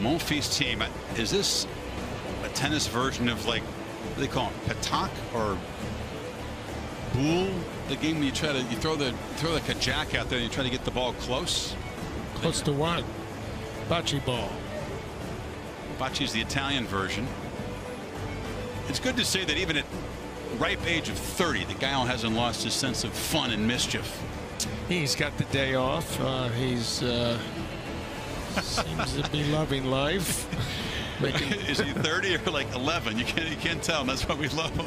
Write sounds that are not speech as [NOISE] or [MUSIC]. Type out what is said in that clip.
Monfils team. Is this a tennis version of like what do they call it, pétanque or boule? The game where you try to you throw the throw like a jack out there and you try to get the ball close. Close to what? Bocce ball. Bocce is the Italian version. It's good to say that even at ripe age of 30, the guy hasn't lost his sense of fun and mischief. He's got the day off. Uh, he's uh, seems to be loving life. [LAUGHS] Is he 30 or like 11? You can't you can't tell. That's why we love him.